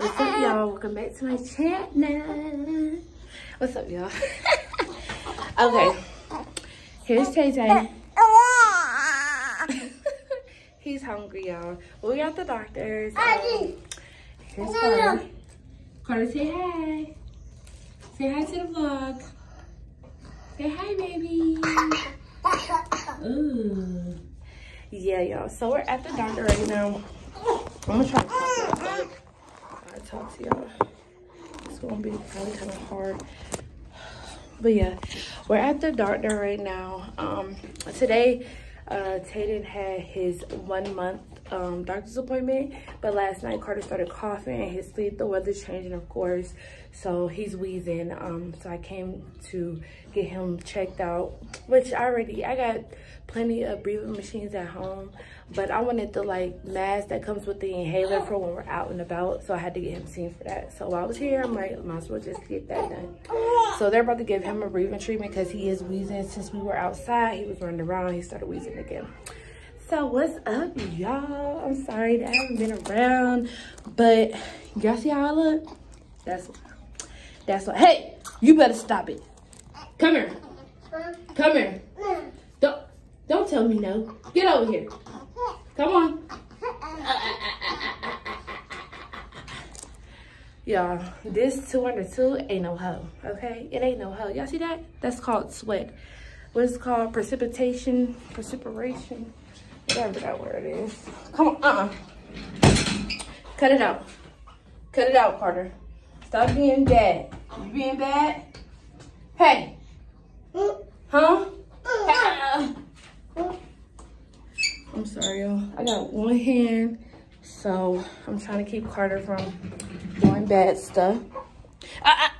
What's up, y'all? Welcome back to my channel. What's up, y'all? okay. Here's Tay Tay. He's hungry, y'all. We got the doctors. Um, here's Karter. Karter, say hi. Say hi to the vlog. Say hi, baby. Ooh. Yeah, y'all. So we're at the doctor right now. I'm gonna try to talk to y'all. I talk to y'all. It's gonna be probably kind of hard. But yeah, we're at the doctor right now. Um, today, uh, Tayden had his one month um, doctor's appointment, but last night Karter started coughing, his sleep, the weather's changing, of course, so he's wheezing. Um, so I came to get him checked out, which I already, I got plenty of breathing machines at home, but I wanted the like mask that comes with the inhaler for when we're out and about, so I had to get him seen for that. So while I was here, I'm like, might as well just get that done. So they're about to give him a breathing treatment because he is wheezing. Since we were outside, he was running around, he started wheezing again. So what's up, y'all? I'm sorry that I haven't been around, but y'all see how I look? That's that's what. Hey, you better stop it. Come here. Come here. Don't don't tell me no. Get over here. Come on. Y'all, this 202 ain't no hoe, okay? It ain't no hoe. Y'all see that? That's called sweat. What is called precipitation, precipitation, whatever that word is. Come on, uh-uh. Cut it out. Cut it out, Karter. Stop being bad. You being bad? Hey. Huh? I'm sorry, y'all. I got one hand, so I'm trying to keep Karter from doing bad stuff. Ah,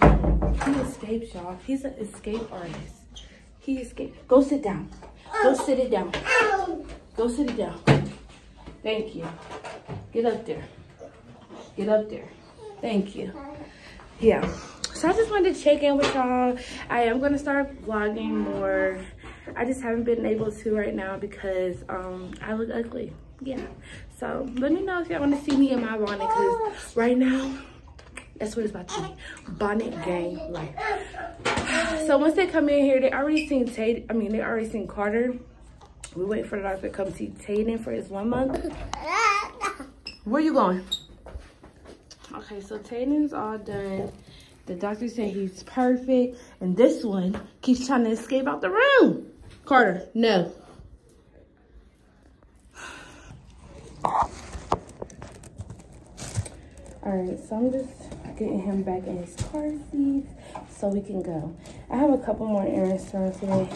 ah. He escapes, y'all. He's an escape artist. He escaped. Go sit down. Go sit it down. Go sit it down. Thank you. Get up there. Get up there. Thank you. Yeah. So I just wanted to check in with y'all. I am going to start vlogging more. I just haven't been able to right now because um, I look ugly. Yeah. So let me know if y'all want to see me in my bonnet because right now, that's what it's about to be. Bonnet gang life. So once they come in here, they already seen Tate. I mean, they already seen Karter. We wait for the doctor to come see Tayden for his one month. Where you going? Okay, so Tayden's all done. The doctor said he's perfect. And this one keeps trying to escape out the room. Karter, no. All right, so I'm just getting him back in his car seat so we can go. I have a couple more errands to run today.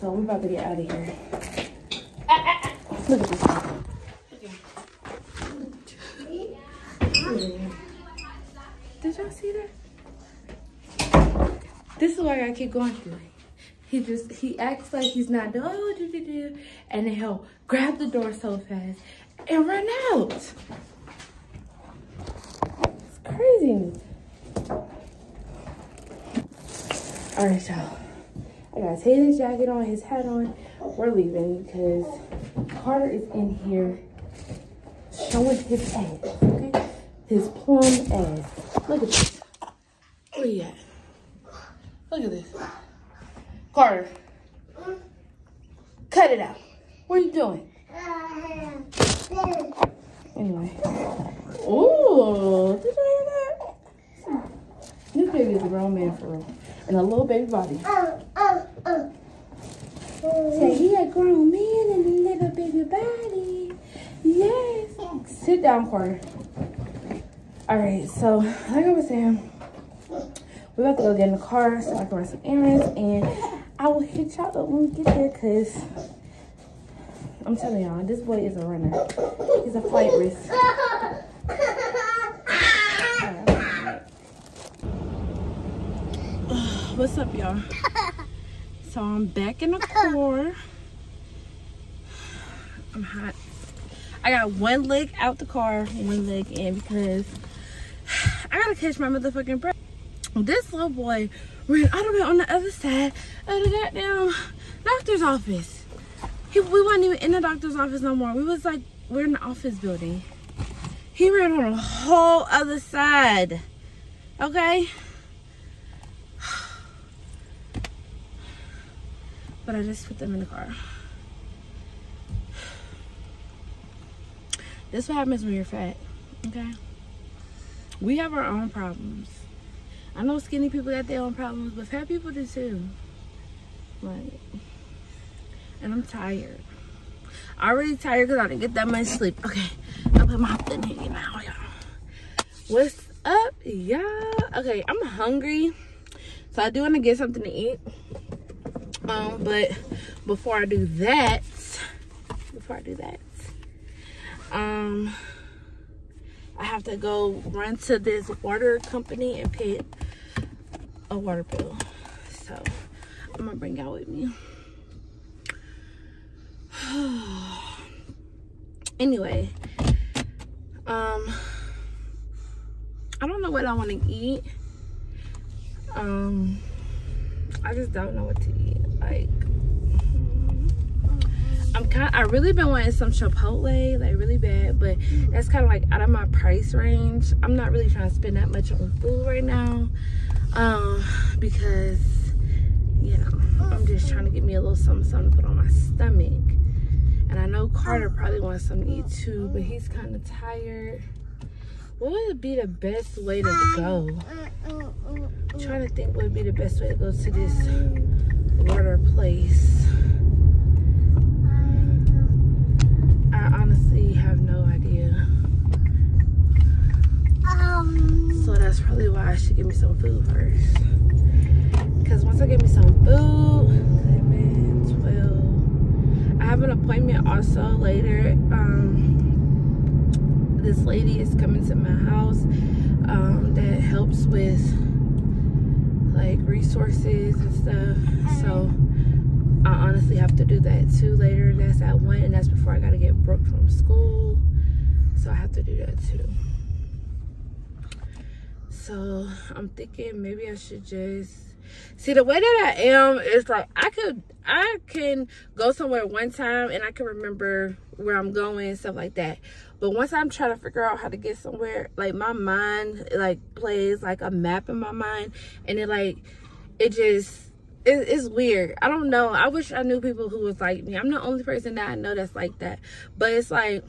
So we're about to get out of here. Look at this. Did y'all see that? This is why I keep going through. He just, he acts like he's not doing, oh, do, do, do. And then he'll grab the door so fast and run out. Crazy. All right, y'all. I got Taylor's jacket on, his hat on. We're leaving because Karter is in here showing his ass, okay? His plum ass. Look at this. Where you at? Look at this. Karter. Cut it out. What are you doing? Anyway. Ooh, did you hear that? This baby is a grown man for real. And a little baby body. Say he a grown man and a little baby body. Yes. Sit down, Karter. All right, so like I was saying, we're about to go get in the car so I can run some errands and I will hit y'all up when we get there because I'm telling y'all, this boy is a runner. He's a flight risk. What's up, y'all? So I'm back in the car. I'm hot. I got one leg out the car, one leg in because I gotta catch my motherfucking breath. This little boy ran all the way on the other side of the goddamn doctor's office. He, we weren't even in the doctor's office no more. We was like we're in the office building. He ran on a whole other side. Okay? But I just put them in the car. This what happens when you're fat. Okay? We have our own problems. I know skinny people got their own problems, but fat people do too. Like, and I'm tired. I Already tired because I didn't get that much sleep. Okay, I put my thing here now, y'all. What's up, y'all? Okay, I'm hungry, so I do want to get something to eat. But before I do that, before I do that, um, I have to go run to this water company and pay a water bill. So I'm gonna bring y'all with me. anyway, um, I don't know what I want to eat. Um, I just don't know what to eat. Like, I'm kind. I really been wanting some Chipotle, like really bad, but that's kind of like out of my price range. I'm not really trying to spend that much on food right now, um, because you know I'm just trying to get me a little something, something to put on my stomach. And I know Karter probably wants something to eat too, but he's kind of tired. What would be the best way to go? I'm trying to think what would be the best way to go to this water place. I honestly have no idea. So that's probably why I should give me some food first. Because once I get me some food, I have an appointment also later. Um, this lady is coming to my house um, that helps with like resources and stuff. So I honestly have to do that too later. That's at one, and that's before I gotta get Brooke from school. So I have to do that too. So I'm thinking maybe I should just see the way that I am is like I could I can go somewhere one time and I can remember where I'm going and stuff like that. But once I'm trying to figure out how to get somewhere, like my mind like plays like a map in my mind and it like it just it, it's weird. I don't know. I wish I knew people who was like me. I'm the only person that I know that's like that. But it's like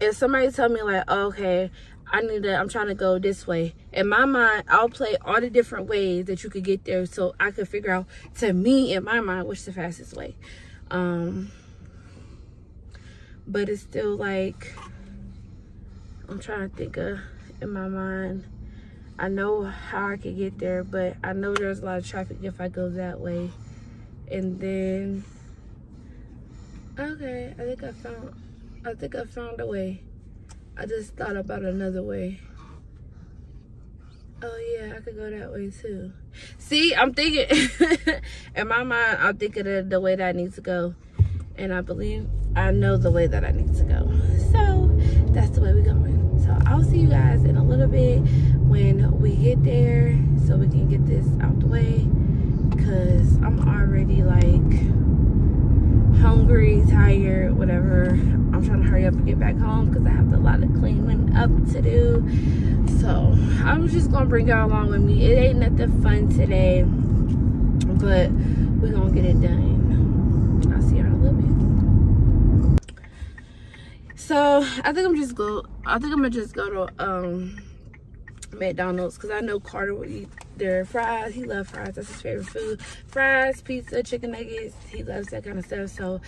if somebody tell me like, oh, okay, I need to, I'm trying to go this way. In my mind, I'll play all the different ways that you could get there so I could figure out, to me, in my mind, what's the fastest way. Um, but it's still like, I'm trying to think of, in my mind, I know how I could get there, but I know there's a lot of traffic if I go that way. And then, okay, I think I found, I think I found a way. I just thought about another way. Oh yeah, I could go that way too. See, I'm thinking, in my mind, I'm thinking of the way that I need to go. And I believe I know the way that I need to go. So that's the way we're going. So I'll see you guys in a little bit when we get there so we can get this out the way. Cause I'm already like hungry, tired, whatever. I'm trying to hurry up and get back home because I have a lot of cleaning up to do. So I'm just gonna bring y'all along with me. It ain't nothing fun today, but we're gonna get it done. I'll see y'all in a little bit. So I think I'm just go. I think I'm gonna just go to um McDonald's because I know Karter will eat their fries. He loves fries. That's his favorite food. Fries, pizza, chicken nuggets. He loves that kind of stuff. So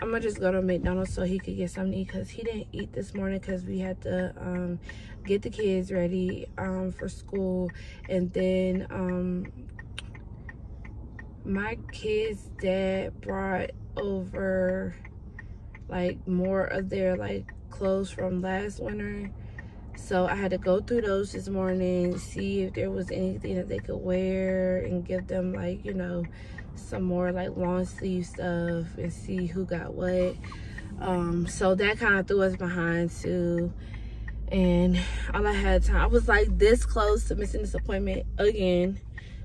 I'm going to just go to McDonald's so he could get something to eat because he didn't eat this morning because we had to um, get the kids ready um, for school. And then um, my kids' dad brought over like more of their like clothes from last winter so I had to go through those this morning, see if there was anything that they could wear and give them like, you know, some more like long sleeve stuff and see who got what. Um, so that kind of threw us behind too. And all I had time, I was like this close to missing this appointment again.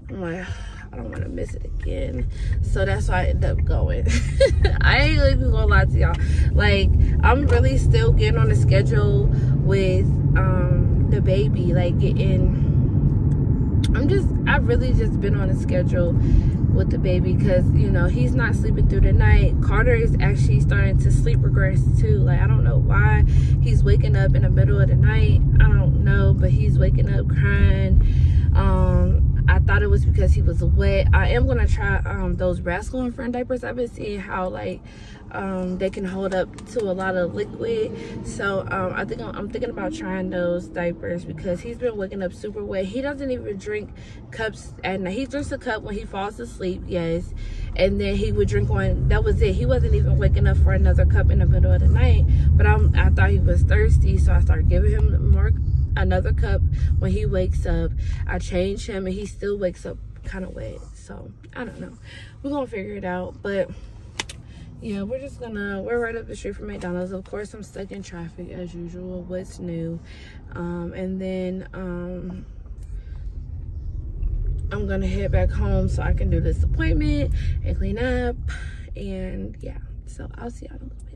I'm like, I don't want to miss it again. So that's why I end up going. I ain't even gonna lie to y'all. Like, I'm really still getting on the schedule with um the baby, like getting I'm just I've really just been on a schedule with the baby because you know he's not sleeping through the night karter is actually starting to sleep regress too like i don't know why he's waking up in the middle of the night i don't know but he's waking up crying um I thought it was because he was wet. I am gonna try um, those Rascal and Friend diapers. I've been seeing how like um, they can hold up to a lot of liquid. So um, I think I'm, I'm, thinking about trying those diapers because he's been waking up super wet. He doesn't even drink cups night. He drinks a cup when he falls asleep, yes, and then he would drink one. That was it. He wasn't even waking up for another cup in the middle of the night. But I'm, I thought he was thirsty, so I started giving him more another cup when he wakes up. I change him and he still wakes up kind of wet. So I don't know. We're gonna figure it out. But yeah, we're just gonna we're right up the street from McDonald's. Of course, I'm stuck in traffic as usual. What's new? Um, and then um I'm gonna head back home so I can do this appointment and clean up. And yeah, so I'll see y'all in a little bit.